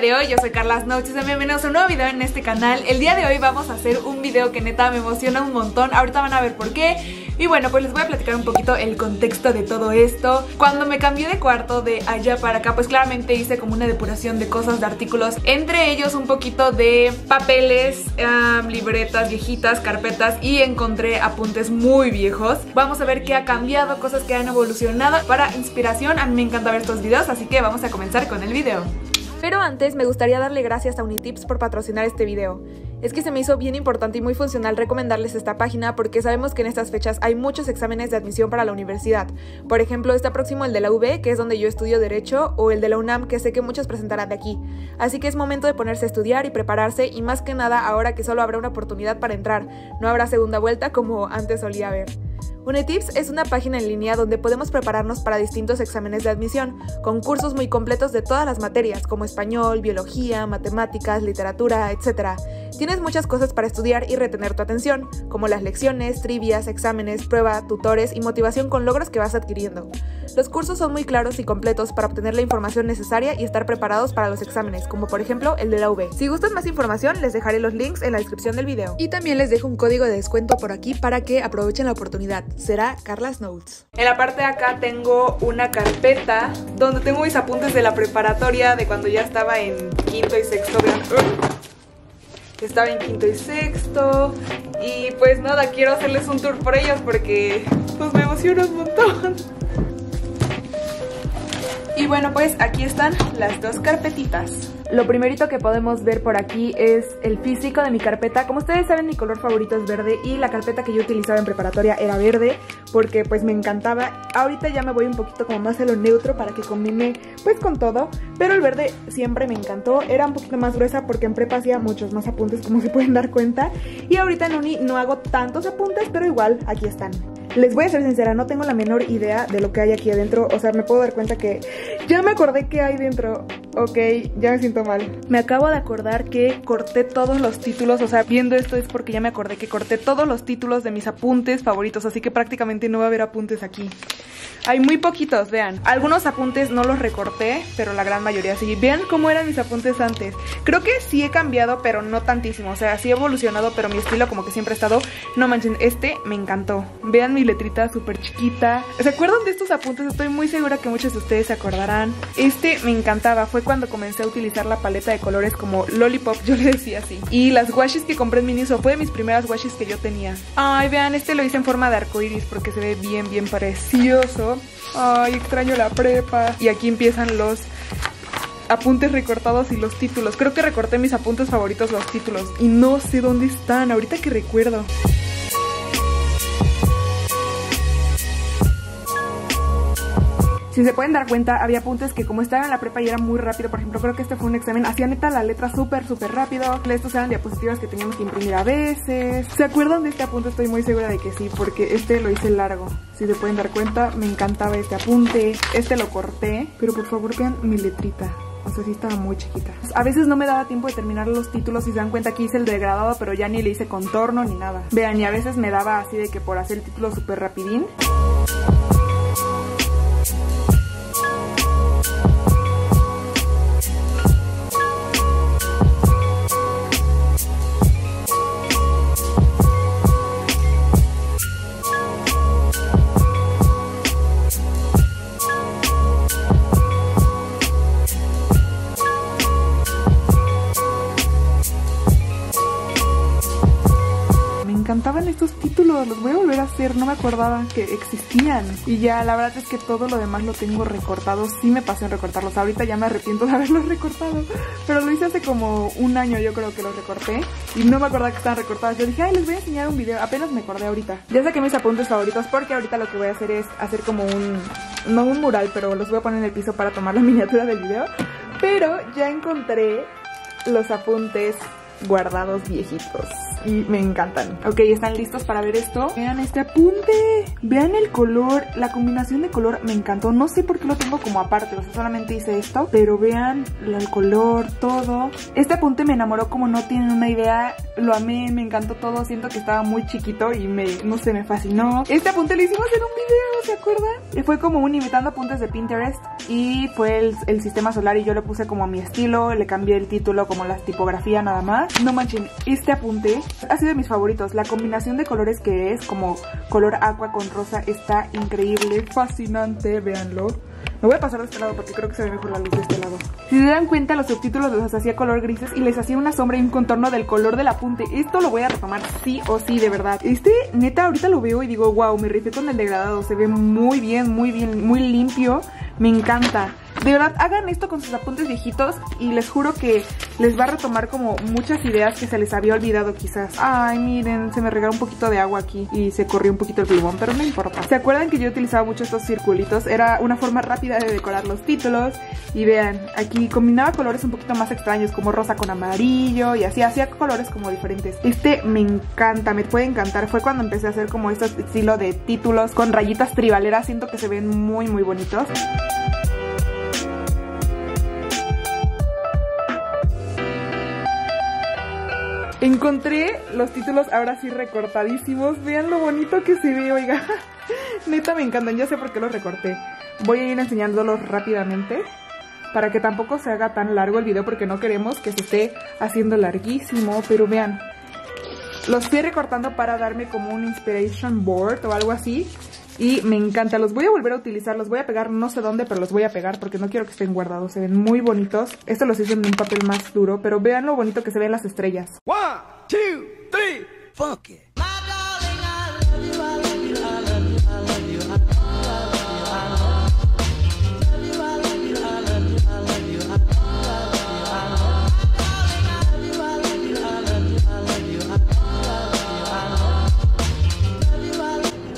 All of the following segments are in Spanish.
de hoy? Yo soy Carla Noches bienvenidos a un nuevo video en este canal. El día de hoy vamos a hacer un video que neta me emociona un montón Ahorita van a ver por qué. Y bueno, pues les voy a platicar un poquito el contexto de todo esto. Cuando me cambié de cuarto de allá para acá Pues claramente hice como una depuración de cosas, de artículos Entre ellos un poquito de papeles, libretas viejitas, carpetas Y encontré apuntes muy viejos. Vamos a ver qué ha cambiado, cosas que han evolucionado. Para inspiración, a mí me encanta ver estos videos Así que vamos a comenzar con el video pero antes me gustaría darle gracias a Unitips por patrocinar este video. Es que se me hizo bien importante y muy funcional recomendarles esta página porque sabemos que en estas fechas hay muchos exámenes de admisión para la universidad. Por ejemplo, está próximo el de la UB, que es donde yo estudio Derecho, o el de la UNAM, que sé que muchos presentarán de aquí. Así que es momento de ponerse a estudiar y prepararse y más que nada ahora que solo habrá una oportunidad para entrar, no habrá segunda vuelta como antes solía haber. Unetips es una página en línea donde podemos prepararnos para distintos exámenes de admisión, con cursos muy completos de todas las materias, como español, biología, matemáticas, literatura, etc. Tienes muchas cosas para estudiar y retener tu atención, como las lecciones, trivias, exámenes, prueba, tutores y motivación con logros que vas adquiriendo. Los cursos son muy claros y completos para obtener la información necesaria y estar preparados para los exámenes, como por ejemplo el de la UB. Si gustan más información, les dejaré los links en la descripción del video. Y también les dejo un código de descuento por aquí para que aprovechen la oportunidad será Carlas Notes. En la parte de acá tengo una carpeta donde tengo mis apuntes de la preparatoria de cuando ya estaba en quinto y sexto Estaba en quinto y sexto y pues nada, quiero hacerles un tour por ellos porque pues me emociona un montón. Y bueno, pues aquí están las dos carpetitas. Lo primerito que podemos ver por aquí es el físico de mi carpeta. Como ustedes saben, mi color favorito es verde y la carpeta que yo utilizaba en preparatoria era verde porque pues me encantaba. Ahorita ya me voy un poquito como más a lo neutro para que combine pues con todo, pero el verde siempre me encantó. Era un poquito más gruesa porque en prepa hacía muchos más apuntes como se pueden dar cuenta y ahorita en uni no hago tantos apuntes, pero igual aquí están. Les voy a ser sincera, no tengo la menor idea de lo que hay aquí adentro. O sea, me puedo dar cuenta que ya me acordé que hay dentro. Ok, ya me siento mal. Me acabo de acordar que corté todos los títulos. O sea, viendo esto es porque ya me acordé que corté todos los títulos de mis apuntes favoritos. Así que prácticamente no va a haber apuntes aquí. Hay muy poquitos, vean. Algunos apuntes no los recorté, pero la gran mayoría sí. Vean cómo eran mis apuntes antes. Creo que sí he cambiado, pero no tantísimo. O sea, sí he evolucionado, pero mi estilo como que siempre ha estado... No manchen, este me encantó. Vean mi letrita súper chiquita. ¿Se acuerdan de estos apuntes? Estoy muy segura que muchos de ustedes se acordarán. Este me encantaba. Fue cuando comencé a utilizar la paleta de colores como Lollipop, yo le decía así. Y las washes que compré en Miniso fue de mis primeras washes que yo tenía. Ay, vean, este lo hice en forma de arco iris porque se ve bien, bien precioso. Ay, extraño la prepa. Y aquí empiezan los apuntes recortados y los títulos. Creo que recorté mis apuntes favoritos, los títulos. Y no sé dónde están, ahorita que recuerdo. Si se pueden dar cuenta, había apuntes que como estaba en la prepa y era muy rápido, por ejemplo, creo que este fue un examen, hacía neta la letra súper, súper rápido. Estos eran diapositivas que teníamos que imprimir a veces. ¿Se acuerdan de este apunte? Estoy muy segura de que sí, porque este lo hice largo. Si se pueden dar cuenta, me encantaba este apunte. Este lo corté, pero por favor vean mi letrita. O sea, sí estaba muy chiquita. A veces no me daba tiempo de terminar los títulos y se dan cuenta que hice el degradado, pero ya ni le hice contorno ni nada. Vean, y a veces me daba así de que por hacer el título súper rapidín. Encantaban estos títulos, los voy a volver a hacer, no me acordaba que existían. Y ya, la verdad es que todo lo demás lo tengo recortado, sí me pasé en recortarlos, ahorita ya me arrepiento de haberlos recortado, pero lo hice hace como un año yo creo que los recorté y no me acordaba que estaban recortados. Yo dije, ay, les voy a enseñar un video, apenas me acordé ahorita. Ya saqué mis apuntes favoritos porque ahorita lo que voy a hacer es hacer como un, no un mural, pero los voy a poner en el piso para tomar la miniatura del video. Pero ya encontré los apuntes guardados viejitos y me encantan. Ok, ¿están listos para ver esto? Vean este apunte, vean el color, la combinación de color me encantó. No sé por qué lo tengo como aparte, o sea, solamente hice esto, pero vean el color, todo. Este apunte me enamoró como no tienen una idea, lo amé, me encantó todo, siento que estaba muy chiquito y me, no sé, me fascinó. Este apunte lo hicimos en un video, ¿se acuerdan? Fue como un imitando apuntes de Pinterest y fue el, sistema solar y yo le puse como a mi estilo, le cambié el título como la tipografía nada más. No manchen, este apunte ha sido de mis favoritos. La combinación de colores que es, como color agua con rosa, está increíble, fascinante, véanlo. Me voy a pasar de este lado porque creo que se ve mejor la luz de este lado. Si se dan cuenta, los subtítulos los hacía color grises y les hacía una sombra y un contorno del color del apunte. Esto lo voy a retomar sí o sí, de verdad. Este, neta, ahorita lo veo y digo, wow, me rifé con el degradado. Se ve muy bien, muy bien, muy limpio. Me encanta. De verdad, hagan esto con sus apuntes viejitos y les juro que les va a retomar como muchas ideas que se les había olvidado quizás. Ay, miren, se me regaló un poquito de agua aquí y se corrió un poquito el plumón, pero no importa. ¿Se acuerdan que yo utilizaba mucho estos circulitos? Era una forma rápida de decorar los títulos. Y vean, aquí combinaba colores un poquito más extraños como rosa con amarillo y así, hacía colores como diferentes. Este me encanta, me puede encantar. Fue cuando empecé a hacer como este estilo de títulos con rayitas tribaleras. Siento que se ven muy, muy bonitos. Encontré los títulos ahora sí recortadísimos. Vean lo bonito que se ve, oiga. Neta me encantan, ya sé por qué los recorté. Voy a ir enseñándolos rápidamente para que tampoco se haga tan largo el video porque no queremos que se esté haciendo larguísimo. Pero vean, los fui recortando para darme como un inspiration board o algo así. Y me encanta, los voy a volver a utilizar, los voy a pegar no sé dónde, pero los voy a pegar porque no quiero que estén guardados, se ven muy bonitos. Estos los hice en un papel más duro, pero vean lo bonito que se ven las estrellas. One, two, three, fuck it.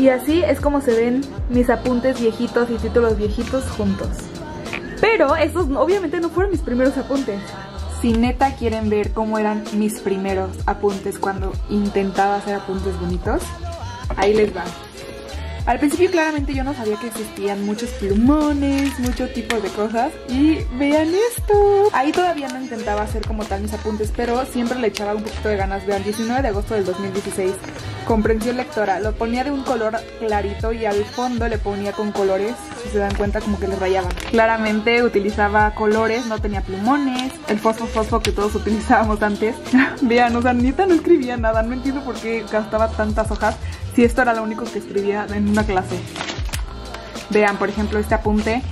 Y así es como se ven mis apuntes viejitos y títulos viejitos juntos. Pero estos obviamente no fueron mis primeros apuntes. Si neta quieren ver cómo eran mis primeros apuntes cuando intentaba hacer apuntes bonitos, ahí les va. Al principio claramente yo no sabía que existían muchos plumones, muchos tipos de cosas y vean esto. Ahí todavía no intentaba hacer como tal mis apuntes, pero siempre le echaba un poquito de ganas. Vean, 19 de agosto del 2016, comprensión lectora. Lo ponía de un color clarito y al fondo le ponía con colores, si se dan cuenta como que les rayaban. Claramente utilizaba colores, no tenía plumones, el fosfo fosfo que todos utilizábamos antes. Vean, o sea, neta no escribía nada, no entiendo por qué gastaba tantas hojas si esto era lo único que escribía en una clase. Vean, por ejemplo, este apunte.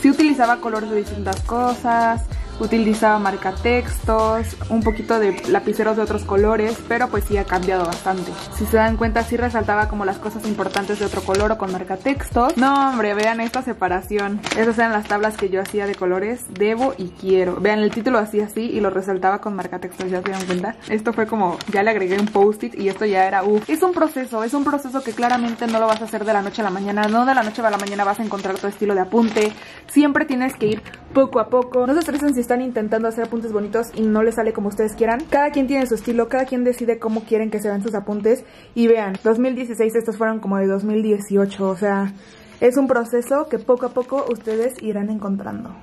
Si utilizaba colores de distintas cosas, utilizaba marcatextos, un poquito de lapiceros de otros colores, pero pues sí ha cambiado bastante. Si se dan cuenta, sí resaltaba como las cosas importantes de otro color o con marcatextos. No, hombre, vean esta separación. Esas eran las tablas que yo hacía de colores, debo y quiero. Vean, el título hacía así y lo resaltaba con marcatextos, ¿ya se dan cuenta? Esto fue como, ya le agregué un post-it y esto ya era, uff. Es un proceso, es un proceso que claramente no lo vas a hacer de la noche a la mañana, no de la noche a la mañana vas a encontrar tu estilo de apunte. Siempre tienes que ir poco a poco. No se estresen si están intentando hacer apuntes bonitos y no les sale como ustedes quieran. Cada quien tiene su estilo, cada quien decide cómo quieren que se vean sus apuntes. Y vean, 2016 estos fueron como de 2018, o sea, es un proceso que poco a poco ustedes irán encontrando.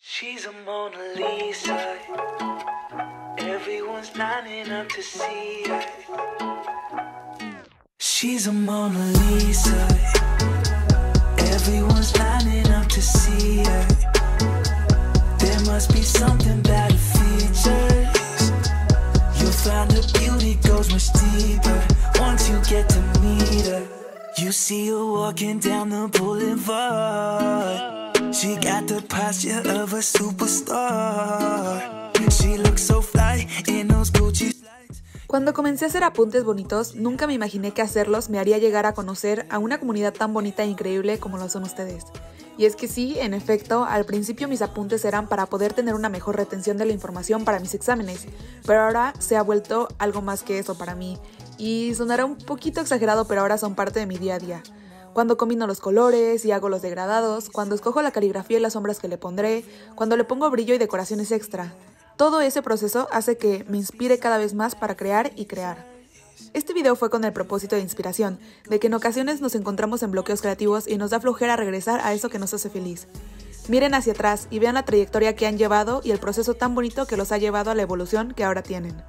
She's. Everyone's lining. Superstar. Cuando comencé a hacer apuntes bonitos, nunca me imaginé que hacerlos me haría llegar a conocer a una comunidad tan bonita e increíble como lo son ustedes. Y es que sí, en efecto, al principio mis apuntes eran para poder tener una mejor retención de la información para mis exámenes, pero ahora se ha vuelto algo más que eso para mí. Y sonará un poquito exagerado, pero ahora son parte de mi día a día. Cuando combino los colores y hago los degradados, cuando escojo la caligrafía y las sombras que le pondré, cuando le pongo brillo y decoraciones extra. Todo ese proceso hace que me inspire cada vez más para crear y crear. Este video fue con el propósito de inspiración, de que en ocasiones nos encontramos en bloqueos creativos y nos da flojera regresar a eso que nos hace feliz. Miren hacia atrás y vean la trayectoria que han llevado y el proceso tan bonito que los ha llevado a la evolución que ahora tienen.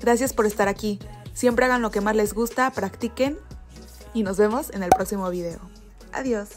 Gracias por estar aquí. Siempre hagan lo que más les gusta, practiquen y nos vemos en el próximo video. Adiós.